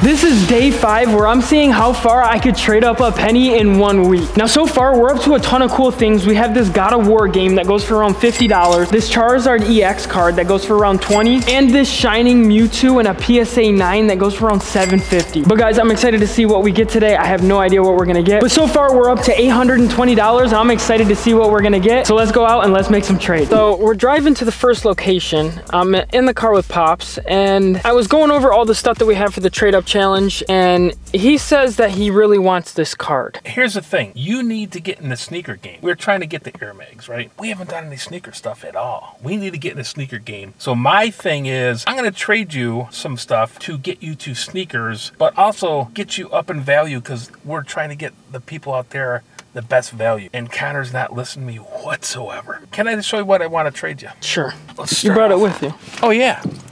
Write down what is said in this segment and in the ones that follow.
This is day five where I'm seeing how far I could trade up a penny in one week. Now, so far, we're up to a ton of cool things. We have this God of War game that goes for around $50, this Charizard EX card that goes for around 20, and this Shining Mewtwo and a PSA 9 that goes for around 750. But guys, I'm excited to see what we get today. I have no idea what we're gonna get. But so far, we're up to $820. I'm excited to see what we're gonna get. So let's go out and let's make some trades. So we're driving to the first location. I'm in the car with Pops, and I was going over all the stuff that we have for the trade up challenge, and he says that he really wants this card. Here's the thing. You need to get in the sneaker game. We're trying to get the Air Mags, right? We haven't done any sneaker stuff at all. We need to get in the sneaker game. So my thing is, I'm going to trade you some stuff to get you to sneakers, but also get you up in value because we're trying to get the people out there the best value. And Connor's not listening to me whatsoever. Can I just show you what I want to trade you? Sure. Let's You brought it with you. Oh, yeah.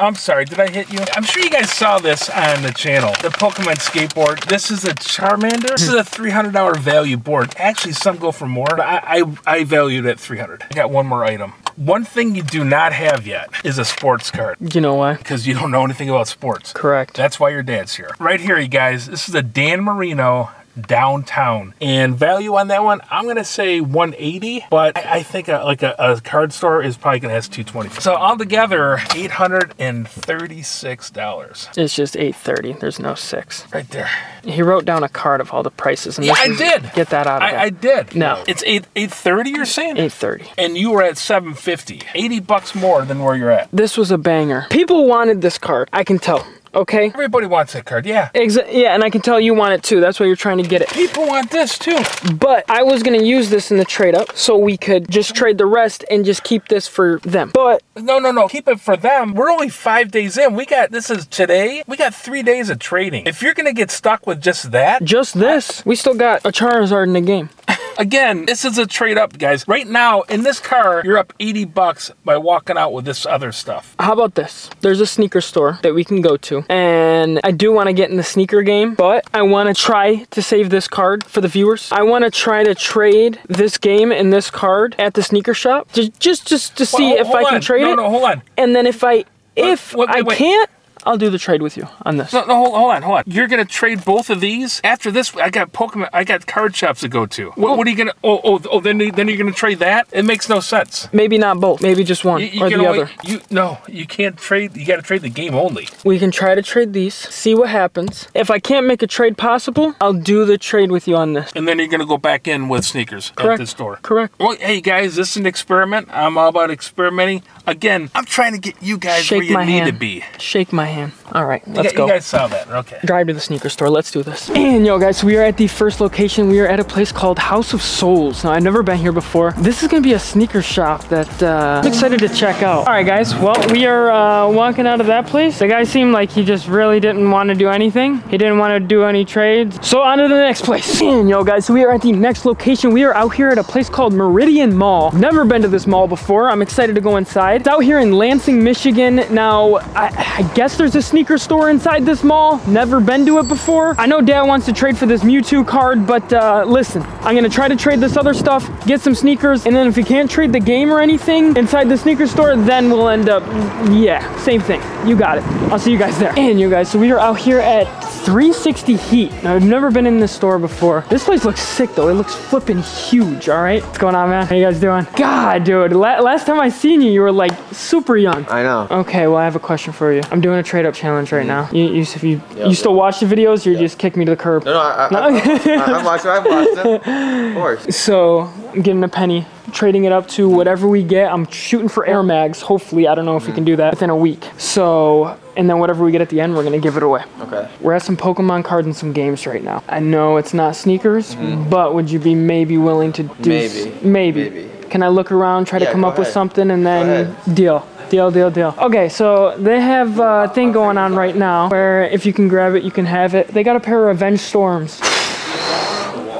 I'm sorry, did I hit you? I'm sure you guys saw this on the channel. The Pokemon skateboard. This is a Charmander. This is a $300 value board. Actually, some go for more. but I, I, I valued it at 300 I got one more item. One thing you do not have yet is a sports card You know why? because you don't know anything about sports. Correct. That's why your dad's here. Right here, you guys. This is a Dan Marino downtown and value on that one i'm gonna say 180 but i, I think a, like a, a card store is probably gonna have 220 so altogether 836 dollars It's just 830. There's no six. right there He wrote down a card of all the prices. And yeah i did Get that out of I, there. I did No. it's 8 830 you're saying 830. and you were at 750 80 bucks more than where you're at This was a banger. People wanted this card. I can tell. Okay. everybody wants that card yeah Exa- yeah, and I can tell you want it too. That's why you're trying to get it. people want this too But I was gonna use this in the trade up so we could just trade the rest and just keep this for them. But No, no, no. Keep it for them. We're only five days in. We got this is today. We got three days of trading. If you're gonna get stuck with just that, just this, we still got a Charizard in the game. again, this is a trade up, guys. Right now in this car, you're up 80 bucks by walking out with this other stuff. How about this? There's a sneaker store that we can go to, and I do want to get in the sneaker game, but I want to try to save this card for the viewers. I want to try to trade this game and this card at the sneaker shop, just just just to see Well, if hold I can trade no, it. No, hold on. And then if I if wait, wait, I can't, I'll do the trade with you on this. No, no, hold, hold on, hold on. You're gonna trade both of these after this. I got Pokemon. I got card shops to go to. What, what are you gonna? Oh, oh, oh. Then, then you're gonna trade that? It makes no sense. Maybe not both. Maybe just one You, you or the only, other. You no, you can't trade. You got to trade the game only. We can try to trade these, see what happens. If I can't make a trade possible, I'll do the trade with you on this. And then you're gonna go back in with sneakers Correct. at the store. Correct. Well, hey guys, this is an experiment. I'm all about experimenting. Again, I'm trying to get you guys where Shake you my need hand. to be. Shake my hand. All right, let's gu- go. You guys saw that, okay? Drive to the sneaker store. Let's do this. And yo, guys, so we are at the first location. We are at a place called House of Souls. Now, I've never been here before. This is gonna be a sneaker shop that uh, I'm excited to check out. All right, guys. Well, we are uh, walking out of that place. The guy seemed like he just really didn't want to do anything. He didn't want to do any trades. So on to the next place. And yo, guys, so we are at the next location. We are out here at a place called Meridian Mall. Never been to this mall before. I'm excited to go inside. It's out here in Lansing, Michigan. Now, I, I guess there's a sneaker store inside this mall. Never been to it before. I know Dad wants to trade for this Mewtwo card, but uh, listen, I'm gonna try to trade this other stuff, get some sneakers, and then if we can't trade the game or anything inside the sneaker store, then we'll end up, yeah, same thing. You got it. I'll see you guys there. And you guys, so we are out here at 360 Heat. Now, I've never been in this store before. This place looks sick though. It looks flipping huge, all right? What's going on, man? How you guys doing? God, dude, la last time I seen you, you were like super young. I know. Okay, well, I have a question for you. I'm doing a trade up challenge right now. You, you, if you, you still watch the videos, or you just kick me to the curb? No, no, I, I, I, I, I've watched it. I've watched it. Of course. So I'm getting a penny, trading it up to whatever we get. I'm shooting for air mags. Hopefully, I don't know if we can do that within a week. So, and then whatever we get at the end, we're gonna give it away. Okay. We're at some Pokemon cards and some games right now. I know it's not sneakers, but would you be maybe willing to do? s- Mm-hmm. Maybe. Maybe. Maybe. Can I look around, try to come go up with something, and then deal? Deal, deal, deal. Okay, so they have a thing going on right now where if you can grab it, you can have it. They got a pair of Revenge Storms.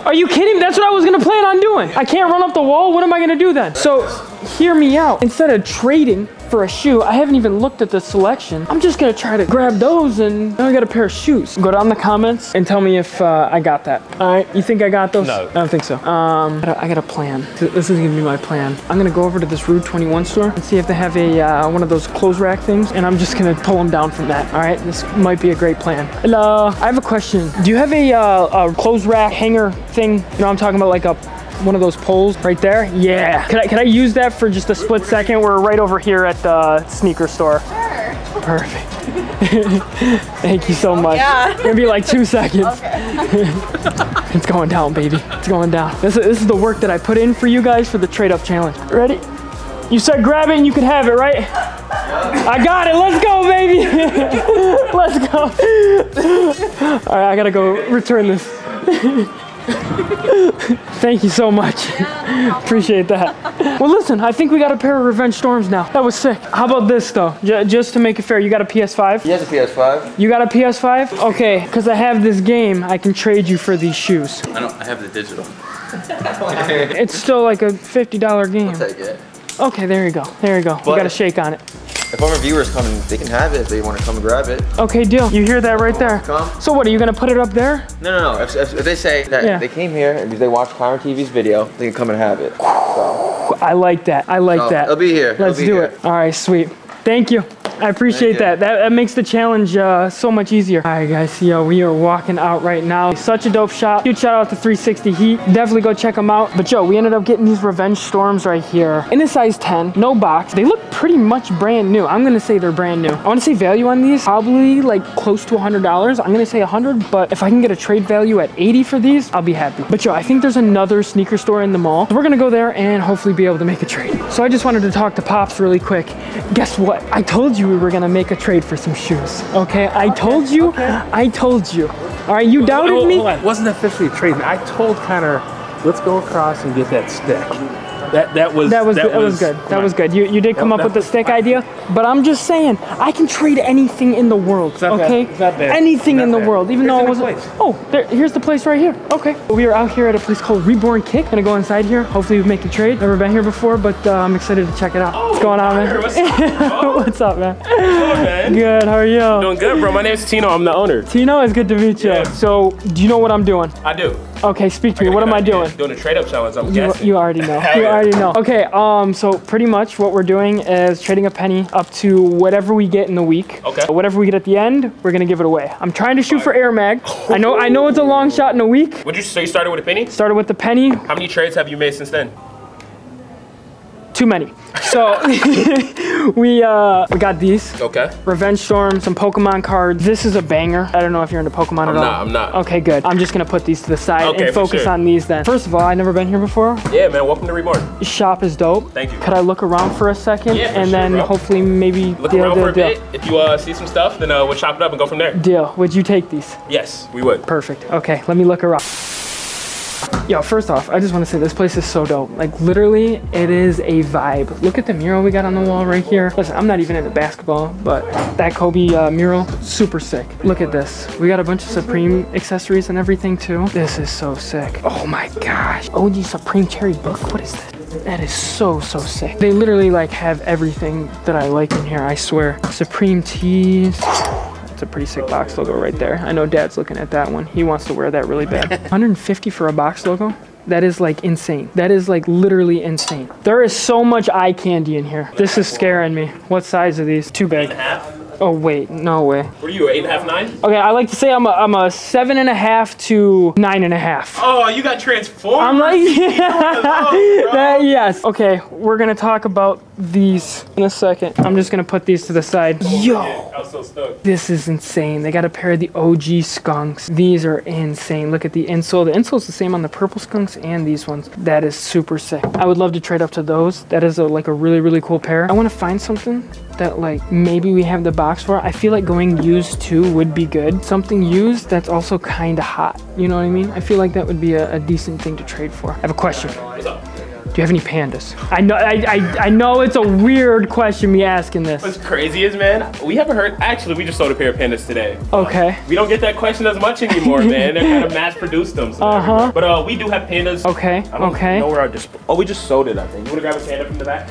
Are you kidding? That's what I was gonna plan on doing. I can't run up the wall. What am I gonna do then? So, hear me out. Instead of trading for a shoe, I haven't even looked at the selection. I'm just gonna try to grab those and now I got a pair of shoes. Go down in the comments and tell me if uh, I got that. All right, you think I got those? No. I don't think so. Um, I got a- I got a plan. This is gonna be my plan. I'm gonna go over to this Rue21 store and see if they have a uh, one of those clothes rack things, and I'm just gonna pull them down from that. All right, this might be a great plan. Hello, I have a question. Do you have a, uh, a clothes rack hanger thing? You know, I'm talking about like a one of those poles right there. Yeah. Can I can I use that for just a split second? We're right over here at the sneaker store. Sure. Perfect. Thank you so much. Yeah. It'll be like two seconds. it's going down, baby. It's going down. This is, this is the work that I put in for you guys for the trade up challenge. Ready? You said grab it and you can have it, right? I got it. Let's go, baby. Let's go. All right, I gotta go return this. Thank you so much. Appreciate that. Well, listen, I think we got a pair of Revenge Storms now. That was sick. How about this though? J- just to make it fair, you got a PS5? He has a PS5. You got a PS5? Okay, because I have this game, I can trade you for these shoes. I don't. I have the digital. It's still like a $50 game. Take it. Okay, there you go. There you go. We But- got a shake on it. If our viewers come, they can have it if they want to come and grab it. Okay, deal. You hear that right there? Come. So what, are you gonna put it up there? No, no, no. If, if, if they say that Yeah. they came here and they watched Connor TV's video, they can come and have it. So, I like that. I like so that. it'll be here. Let's be do here. it. All right, sweet. Thank you. I appreciate that. that. That makes the challenge uh, so much easier. All right, guys. Yo, we are walking out right now. Such a dope shop. Huge shout out to 360 Heat. Definitely go check them out. But yo, we ended up getting these Revenge Storms right here in a size 10. No box. They look pretty much brand new. I'm gonna say they're brand new. I want to say value on these probably like close to $100. I'm gonna say 100, but if I can get a trade value at 80 for these, I'll be happy. But yo, I think there's another sneaker store in the mall. So we're gonna go there and hopefully be able to make a trade. So I just wanted to talk to Pops really quick. Guess what? I told you we were gonna make a trade for some shoes. Okay, I told you. I told you. All right, you doubted Hold- me. hold on. It wasn't officially a trade. I told Connor, let's go across and get that stick. That that was That was that, was, good. That was good. You you did come up with the stick idea, but I'm just saying I can trade anything in the world. okay, It's not bad. anything in the bad. world, even Here's though it wasn't. place. Oh, there, here's the place right here. Okay, we are out here at a place called Reborn Kick. Gonna go inside here. Hopefully we make a trade. Never been here before, but uh, I'm excited to check it out. What's going on, man? What's up, What's up, man? man? Good. How are you? Doing good, bro. My name's Tino. I'm the owner. Tino, it's good to meet you. Yeah. So, do you know what I'm doing? I do. Okay, speak to me. What am I doing? Doing a trade up challenge. I'm You, guessing. you already know. You yeah. already know. Okay, um, so pretty much what we're doing is trading a penny up to whatever we get in the week. Okay. Whatever we get at the end, we're gonna give it away. I'm trying to shoot for Air Mag. I know I know it's a long shot in a week. Would you so you started with a penny? Started with the penny, How many trades have you made since then? Too many. So we uh we got these. Okay. Revenge Storm, some Pokemon cards. This is a banger. I don't know if you're into Pokemon I'm at all. not, I'm not. Okay, good. I'm just gonna put these to the side Okay, and focus sure. on these then. First of all, I've never been here before. Yeah, man. Welcome to Reborn. shop is dope. Thank you. Could I look around for a second Yeah, for and sure, then bro. hopefully maybe Look deal, around deal, for a deal. bit. If you uh, see some stuff, then uh, we'll chop it up and go from there. Deal. Would you take these? Yes, we would. Perfect. Okay, let me look around. Yo, first off, I just want to say this place is so dope. Like, literally, it is a vibe. Look at the mural we got on the wall right here. Listen, I'm not even into basketball, but that Kobe uh, mural, super sick. Look at this. We got a bunch of Supreme accessories and everything, too. This is so sick. Oh my gosh. OG Supreme Cherry Book. What is that? That is so, so sick. They literally, like, have everything that I like in here, I swear. Supreme tees. It's a pretty sick box logo right there. I know dad's looking at that one. He wants to wear that really bad. 150 for a box logo? That is like insane. That is like literally insane. There is so much eye candy in here. This is scaring me. What size are these? Too Eight and big. Oh wait, no way. What are you? Eight and a half, nine? Okay, I like to say I'm a, I'm a seven and a half to nine and a half. Oh, you got transformed. I'm like, bro. that, yes. Okay, we're gonna talk about these in a second. I'm just gonna put these to the side. Oh, Yo. I was so stoked. This is insane. They got a pair of the OG skunks. These are insane. Look at the insole. The insole's the same on the purple skunks and these ones. That is super sick. I would love to trade up to those. That is a, like a really, really cool pair. I want to find something that like maybe we have the box for. I feel like going used too would be good. Something used that's also kind of hot. You know what I mean? I feel like that would be a, a decent thing to trade for. I have a question. Do you have any pandas? I know I, I, I know it's a weird question me asking this. What's crazy is, man, we haven't heard. Actually, we just sold a pair of pandas today. Okay. We don't get that question as much anymore, man. They're kind of mass produced them. So Uh-huh. But uh, we do have pandas. Okay. I don't Okay. know where our display. Oh, we just sold it. I think. You wanna grab a panda from the back?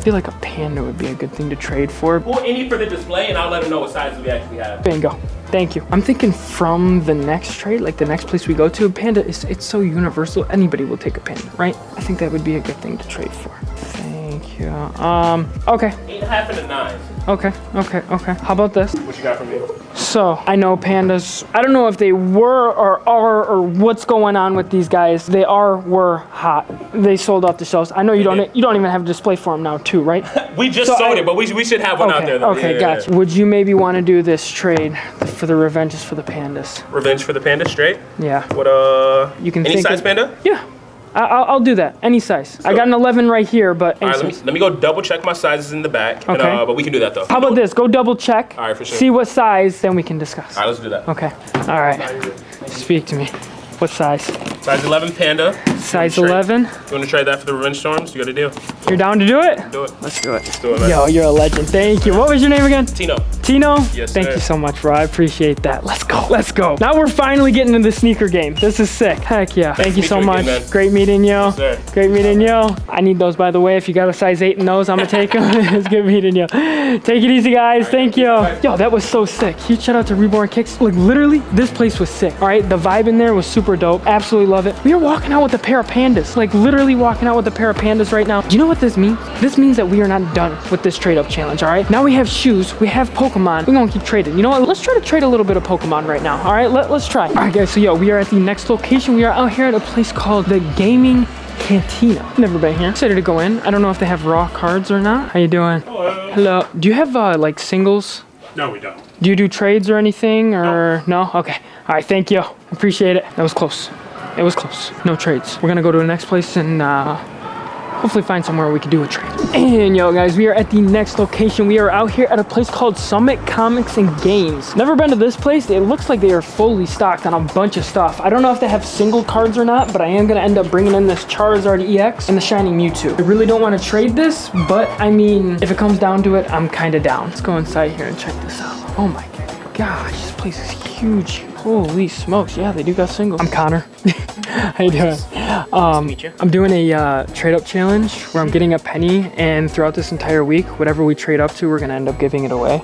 I feel like a panda would be a good thing to trade for. Or any for the display, and I'll let them know what sizes we actually have. Bingo. Thank you. I'm thinking from the next trade, like the next place we go to, a panda is it's so universal. Anybody will take a panda, right? I think that would be a good thing to trade for. Thank you. Um. Okay. Eight and a half and a nine. Okay. Okay. Okay. How about this? What you got from me? So I know pandas. I don't know if they were or are or what's going on with these guys. They are were hot. They sold off the shelves. I know you don't. You don't even have a display for them now, too, right? We just So sold I- it, but we, we should have one out there. Though. Okay. Yeah, gotcha. yeah. Would you maybe want to do this trade for the revenges for the pandas? Revenge for the panda, straight. Yeah. What uh? You can any think size of- panda? Yeah. I, I'll, I'll do that. Any size. I got an 11 right here, but any right, let me, let me go double check my sizes in the back. and, Okay. uh, but we can do that though. How about this? Go double check. All right, for sure. See what size, then we can discuss. All right, let's do that. Okay. All right. Speak to me. What size? Size 11 panda. Size Trade. 11. You want to try that for the revenge storms? You got a deal. You're down to do it? Do it. Let's do it. Let's do it, man. Yo, you're a legend. Thank you. What was your name again? Tino. Tino? Yes, Thank sir. you so much, bro. I appreciate that. Let's go. Let's go. Now we're finally getting into the sneaker game. This is sick. Heck yeah. Thank you so you much. again. Great meeting you. sir. Great meeting you. I need those, by the way. If you got a size 8 in those, I'm going to take them. it's good meeting you. Take it easy, guys. Thank you. Yo, that was so sick. Huge shout out to Reborn Kicks. Like, literally, this place was sick. All right, the vibe in there was super dope. Absolutely love it. We are walking out with a pair of pandas. Like, literally walking out with a pair of pandas right now. Do you know what this means? This means that we are not done with this trade up challenge, all right? Now we have shoes, we have Pokemon. We're gonna keep trading. You know what? Let's try to trade a little bit of Pokemon right now, all right? Let, let's try. All right, guys, so yo, we are at the next location. We are out here at a place called the Gaming Cantina. Never been here. Excited to go in. I don't know if they have raw cards or not. How you doing? Hello. Hello. Do you have uh, like singles? No, we don't. Do you do trades or anything or no? Okay. All right. Thank you. Appreciate it. That was close. It was close. No trades. We're gonna go to the next place and uh, hopefully find somewhere we can do a trade. And yo, guys, we are at the next location. We are out here at a place called Summit Comics and Games. Never been to this place. It looks like they are fully stocked on a bunch of stuff. I don't know if they have single cards or not, but I am gonna end up bringing in this Charizard EX and the Shining Mewtwo. I really don't want to trade this, but I mean, if it comes down to it, I'm kind of down. Let's go inside here and check this out. Oh my gosh, this place is huge. Holy smokes, yeah, they do got singles. I'm Connor. How you doing? Um, I'm doing a uh, trade up challenge where I'm getting a penny, and throughout this entire week, whatever we trade up to, we're gonna end up giving it away.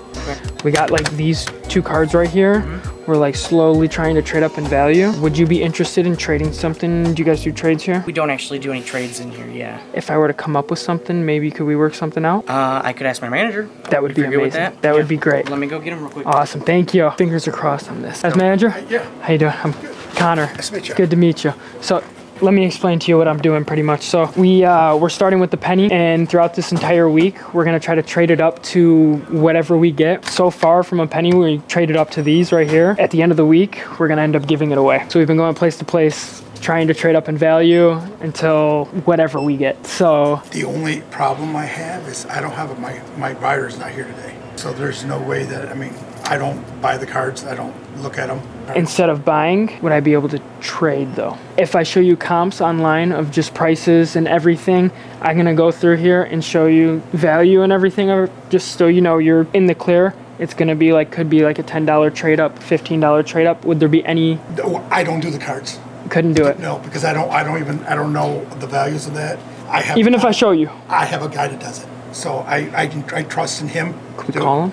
We got like these two cards right here. We're like slowly trying to trade up in value. Would you be interested in trading something? Do you guys do trades here? We don't actually do any trades in here, yeah. If I were to come up with something, maybe could we work something out? Uh, I could ask my manager. That would If be amazing. with That, that, would be great. Let me go get him real quick. Awesome, thank you. Fingers are crossed on this. As manager? Yeah. How you doing? I'm Connor. Nice to meet you. Good to meet you. So let me explain to you what I'm doing pretty much. So we uh, we're starting with the penny, and throughout this entire week, we're gonna try to trade it up to whatever we get. So far from a penny, we traded up to these right here. At the end of the week, we're gonna end up giving it away. So we've been going place to place, trying to trade up in value until whatever we get. So The only problem I have is I don't have my my rider's not here today, so there's no way that I mean I don't buy the cards. I don't look at them. instead of buying, would I be able to trade though? If I show you comps online of just prices and everything, I'm gonna go through here and show you value and everything, or just so you know you're in the clear. It's gonna be like could be like a ten dollar trade up, fifteen dollar trade up. Would there be any? No, I don't do the cards. Couldn't do it. No, because I don't. I don't even. I don't know the values of that. I have. Even if I show you, I have a guy that does it, so I I can I trust in him. could we call him?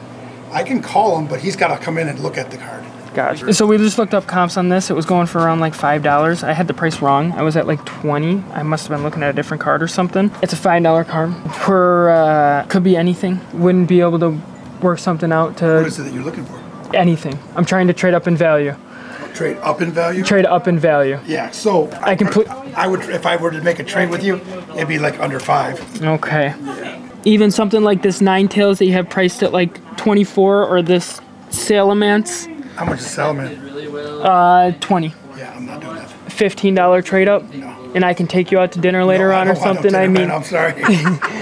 I can call him, but he's got to come in and look at the card. Gotcha. So we just looked up comps on this. It was going for around like five dollars. I had the price wrong. I was at like twenty. I must have been looking at a different card or something. It's a five dollar card. Per uh, could be anything. Wouldn't be able to work something out to is it that you're looking for? anything. I'm trying to trade up in value. Trade up in value. Trade up in value. Yeah. So I can put- I would if I were to make a trade with you, it'd be like under five. Okay. Yeah. Even something like this Ninetales that you have priced at like 24 or this Salamence, How much is Salmon? uh, 20. Yeah, I'm not doing that. $15 trade up. And I can take you out to dinner later No, on or no something. I dinner, mean, man, I'm sorry. no,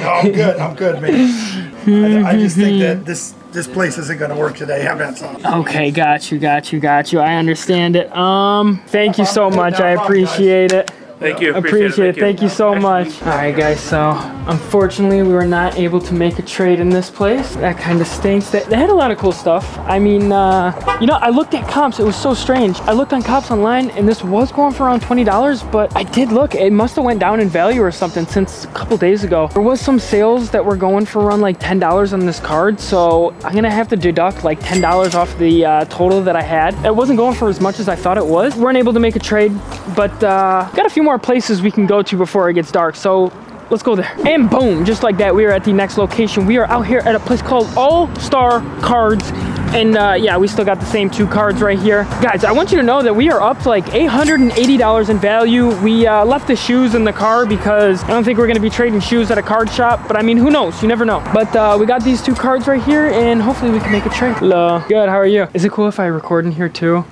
I'm good. I'm good, man. I, I just think that this this place isn't going to work today. I'm not sorry. Okay, got you, got you, got you. I understand it. Um, thank you so much. I appreciate it. Thank you. Appreciate, it. Thank you so much. All right, guys. So unfortunately, we were not able to make a trade in this place. That kind of stinks. They, they had a lot of cool stuff. I mean, uh, you know, I looked at comps. It was so strange. I looked on comps online, and this was going for around twenty dollars. But I did look. It must have went down in value or something since a couple days ago. There was some sales that were going for around like ten dollars on this card. So I'm gonna have to deduct like ten dollars off the uh, total that I had. It wasn't going for as much as I thought it was. Weren't able to make a trade, but uh, got a few more places we can go to before it gets dark. So let's go there. And boom, just like that, we are at the next location. We are out here at a place called All Star Cards. And uh, yeah, we still got the same two cards right here. Guys, I want you to know that we are up to like $880 in value. We uh, left the shoes in the car because I don't think we're gonna be trading shoes at a card shop, but I mean, who knows? You never know. But uh, we got these two cards right here and hopefully we can make a trade. Hello. Good, how are you? Is it cool if I record in here too?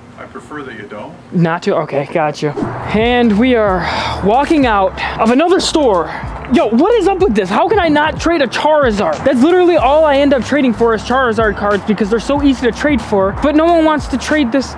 I prefer that you don't. Not to, okay, got you. And we are walking out of another store. Yo, what is up with this? How can I not trade a Charizard? That's literally all I end up trading for is Charizard cards because they're so easy to trade for, but no one wants to trade this.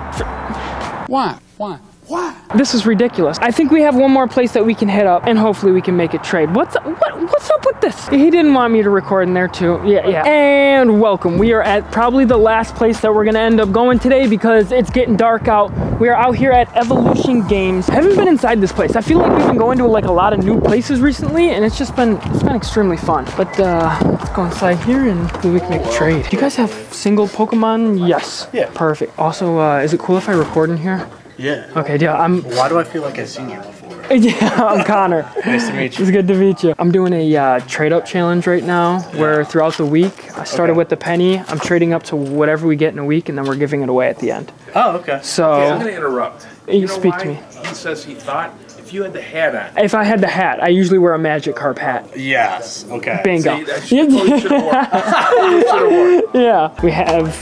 Why? Why? Why? This is ridiculous. I think we have one more place that we can hit up and hopefully we can make a trade. What's what, what's up with this? He didn't want me to record in there too. Yeah, yeah. And welcome. We are at probably the last place that we're gonna end up going today because it's getting dark out. We are out here at Evolution Games. I haven't been inside this place. I feel like we've been going to like a lot of new places recently and it's just been it's been extremely fun. But uh let's go inside here and we can make a trade. Do you guys have single Pokemon? Yes. Yeah. Perfect. Also, uh, is it cool if I record in here? Yeah. Okay, yeah, I'm Why do I feel like I've seen you before? yeah, I'm Connor. Nice to meet you. It's good to meet you. I'm doing a uh, trade up challenge right now where throughout the week, I started Okay. with the penny. I'm trading up to whatever we get in a week and then we're giving it away at the end. Oh, okay. So I'm going to interrupt. You You know speak why? to me. He says he thought if you had the hat on. if I had the hat, I usually wear a Magikarp hat. Yes. Okay. Bingo. See, that oh, you should. You should yeah. We have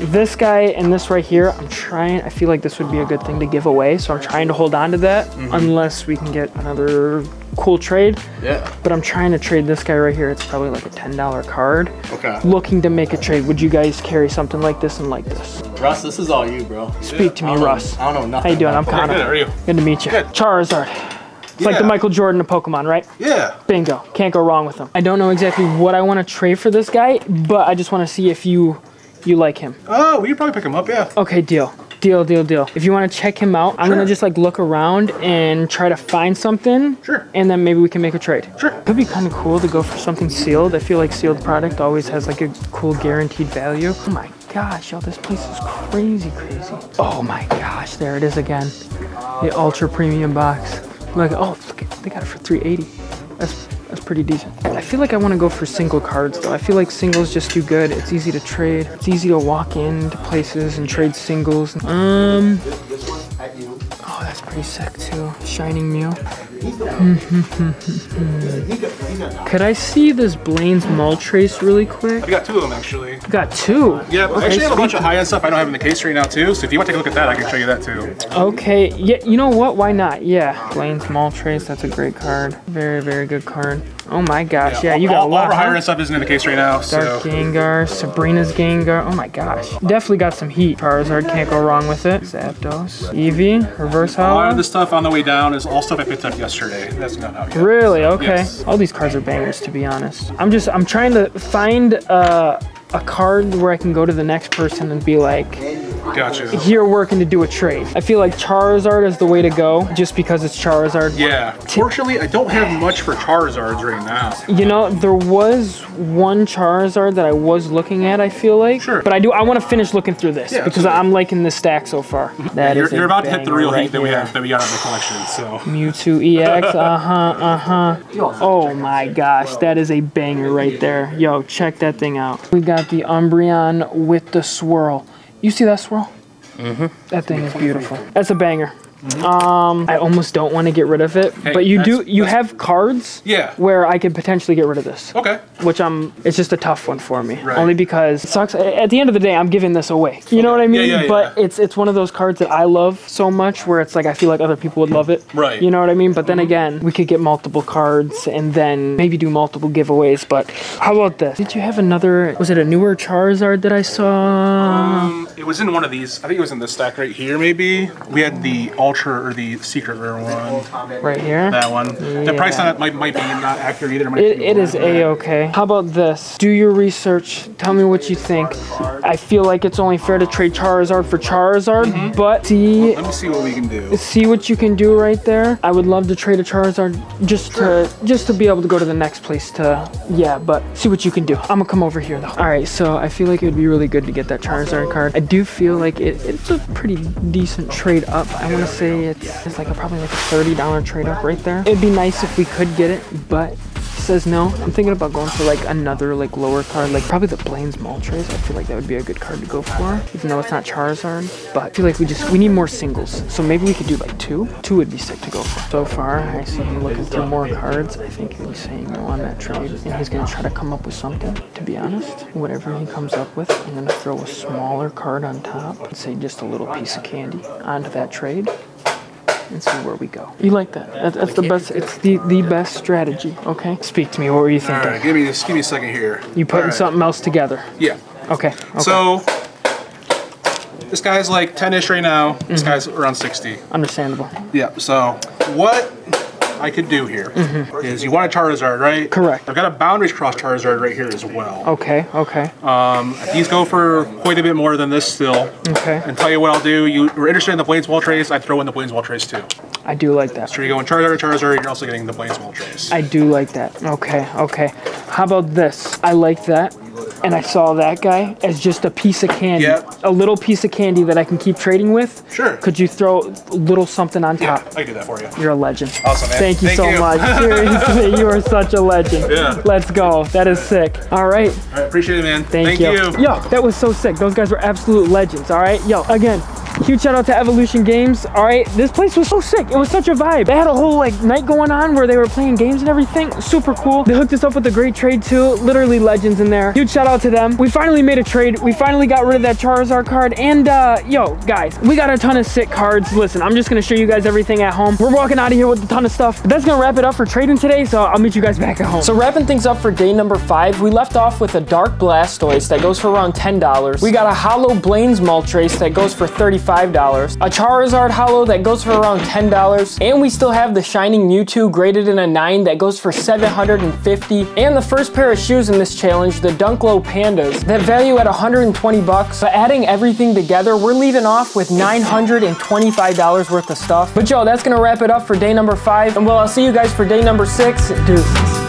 this guy and this right here. I'm trying, I feel like this would be a good thing to give away. So I'm trying to hold on to that Mm-hmm. unless we can get another cool trade. Yeah. But I'm trying to trade this guy right here. It's probably like a $10 card. Okay. looking to make a trade, would you guys carry something like this and like this? Russ, this is all you, bro. Speak to me, don't know- Russ. I don't know nothing. How you doing? I'm about Connor. Good, how are you? Good to meet you. Charizard. It's like the Michael Jordan of Pokemon, right? Yeah. Bingo. Can't go wrong with him. I don't know exactly what I want to trade for this guy, but I just want to see if you you like him. Oh, we could probably pick him up. Yeah. Okay, deal. Deal, deal, deal. If you want to check him out, I'm Sure. gonna just like look around and try to find something. Sure. And then maybe we can make a trade. Sure. Could be kind of cool to go for something sealed. I feel like sealed product always has like a cool guaranteed value. Oh my gosh, yo, this place is crazy, crazy. Oh my gosh, there it is again. The ultra premium box. Look, oh, look, they got it for 380. That's that's pretty decent. I feel like I want to go for single cards though. I feel like singles just do good. It's easy to trade. It's easy to walk into places and trade singles. Um. Oh, that's pretty sick too. Shining Mew. Could I see this Blaine's Moltres really quick? I got two of them actually. Got two. Yeah, Okay, actually, I have a bunch of high end stuff I don't have in the case right now too. So if you want to take a look at that, I can show you that too. Okay, yeah, you know what? Why not? Yeah, Blaine's Moltres, that's a great card. Very, very good card. Oh my gosh, yeah, you got all, a all lot. of our higher end stuff isn't in the case right now. Dark So Gengar, Sabrina's Gengar. Oh my gosh. Definitely got some heat. Charizard, can't go wrong with it. Zapdos. Eevee, Reverse a lot Holo. of the stuff on the way down is all stuff I picked up yesterday. That's not out yet. Really? Okay. Yes. All these cards are bangers, to be honest. I'm just, I'm trying to find uh, a card where I can go to the next person and be like, Gotcha. here working to do a trade. I feel like Charizard is the way to go, just because it's Charizard. Yeah. Fortunately, I don't have much for Charizards right now. You know, there was one Charizard that I was looking at. I feel like, Sure. but I do. I want to finish looking through this Yeah, because absolutely. I'm liking this stack so far. That You're, is you're about to hit the real right heat that we have that we got in the collection. So Mewtwo EX, uh huh, uh huh. Oh my gosh, that is a banger right there. Yo, check that thing out. We got the Umbreon with the swirl. You see that swirl? Mm-hmm. That thing is beautiful. That's a banger. Um, I almost don't want to get rid of it, but you do. You have cards Yeah. where I could potentially get rid of this. okay. which I'm it's just a tough one for me. Right. Only because it sucks at the end of the day I'm giving this away. You know what I mean? yeah, but yeah. it's it's one of those cards that I love so much where it's like I feel like other people would love it. Right. You know what I mean? But then again, we could get multiple cards and then maybe do multiple giveaways. But how about this? Did you have another was it a newer Charizard that I saw? Um, It was in one of these. I think it was in this stack right here, maybe. We had the Ultra or the Secret Rare one. Right here. That one. The price on it might, might be not accurate either. Might It, it is a-okay. How about this? Do your research. Tell me what you think. I feel like it's only fair to trade Charizard for Charizard, mm-hmm. but see Let me see what we can do. see what you can do right there. I would love to trade a Charizard just to just to be able to go to the next place to yeah, but see what you can do. I'm gonna come over here though. All right, so I feel like it would be really good to get that Charizard card. I do feel like it, it's a pretty decent trade up. I want to say it's, it's like a, probably like a $30 trade up right there. It'd be nice if we could get it, but he says no. I'm thinking about going for like another like lower card, like probably the Blaine's Moltres. I feel like that would be a good card to go for, even though it's not Charizard. But I feel like we just we need more singles. So maybe we could do like two. Two would be sick to go for. So far, I see him looking through more cards. I think he's saying no on that trade, and he's gonna try to come up with something. To be honest, whatever he comes up with, I'm gonna throw a smaller card on top and say just a little piece of candy onto that trade and see where we go. You like that? That- That's the best. It's the the best strategy. Okay. Speak to me. What were you thinking? right, give me just give me a second here. You putting All right. something else together? Yeah. Okay. okay. So this guy's like 10-ish right now. Mm-hmm. This guy's around 60. understandable. Yeah. So what I could do here mm-hmm. is you want a Charizard, right? Correct. I've got a Boundaries Crossed Charizard right here as well. Okay. Okay. Um, these go for quite a bit more than this still. Okay. And tell you what I'll do. You were interested in the Blaine's Moltres. I'd throw in the Blaine's Moltres too. I do like that. So you're going Charizard Charizard. You're also getting the Blaine's Wall Trace. I do like that. Okay. Okay. How about this? I like that. And I saw that guy as just a piece of candy. Yep. A little piece of candy that I can keep trading with. Sure. Could you throw a little something on yeah, top? I can do that for you. You're a legend. Awesome, man. Thank you Thank so you. much. Seriously, you are such a legend. Yeah. Let's go. That is sick. All right. All right, appreciate it, man. Thank, you. Yo, that was so sick. Those guys were absolute legends. All right. Yo, again, huge shout out to Evolution Games. All right. This place was so sick. It was such a vibe. They had a whole like night going on where they were playing games and everything. Super cool. They hooked us up with a great trade too. Literally legends in there. Huge shout out to them. We finally made a trade. We finally got rid of that Charizard card. And uh, yo, guys, we got a ton of sick cards. Listen, I'm just gonna show you guys everything at home. We're walking out of here with a ton of stuff. But that's gonna wrap it up for trading today. So I'll meet you guys back at home. So wrapping things up for day number five, we left off with a Dark Blastoise that goes for around $10. We got a Holo Blaine's Moltres that goes for $35. A Charizard Holo that goes for around $10. And we still have the Shining Mewtwo graded in a 9 that goes for $750, And the first pair of shoes in this challenge, the Dunk Low Pandas, that value at 120 bucks. But adding everything together, we're leaving off with $925 worth of stuff. But yo, that's gonna wrap it up for day number five. And well, I'll see you guys for day number six. Deuces.